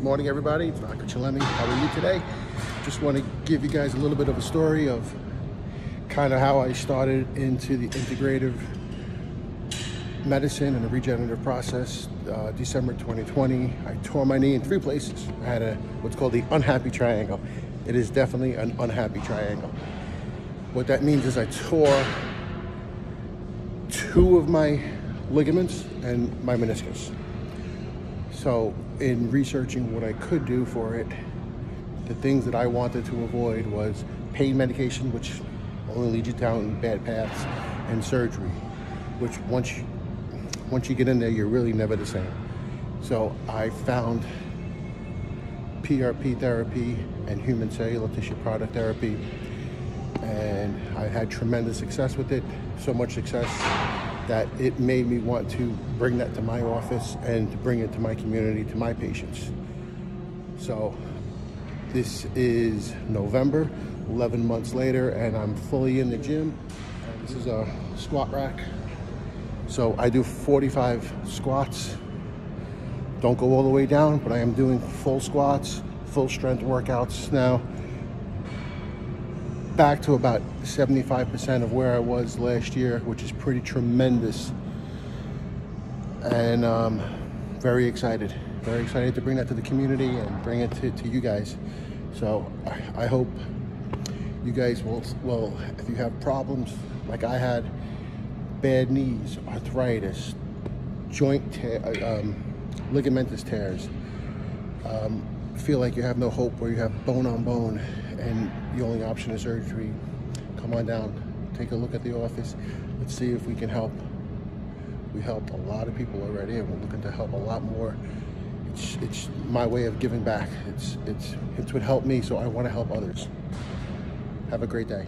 Morning, everybody. It's Dr. Chillemi. How are you today? Just want to give you guys a little bit of a story of kind of how I started into the integrative medicine and the regenerative process. Uh, December 2020, I tore my knee in three places. I had a what's called the unhappy triangle. It is definitely an unhappy triangle. What that means is I tore two of my ligaments and my meniscus. So in researching what I could do for it, the things that I wanted to avoid was pain medication, which only leads you down bad paths, and surgery, which once you, once you get in there, you're really never the same. So I found PRP therapy and human cellular tissue product therapy, and I had tremendous success with it. So much success that it made me want to bring that to my office and to bring it to my community, to my patients. So this is November, 11 months later, and I'm fully in the gym. This is a squat rack. So I do 45 squats. Don't go all the way down, but I am doing full squats, full strength workouts now back to about 75% of where I was last year, which is pretty tremendous. And um, very excited, very excited to bring that to the community and bring it to, to you guys. So I, I hope you guys will, well, if you have problems like I had, bad knees, arthritis, joint um, ligamentous tears, um, feel like you have no hope or you have bone on bone and the only option is surgery, come on down, take a look at the office. Let's see if we can help. We helped a lot of people already and we're looking to help a lot more. It's, it's my way of giving back. It's, it's, it's what helped me, so I want to help others. Have a great day.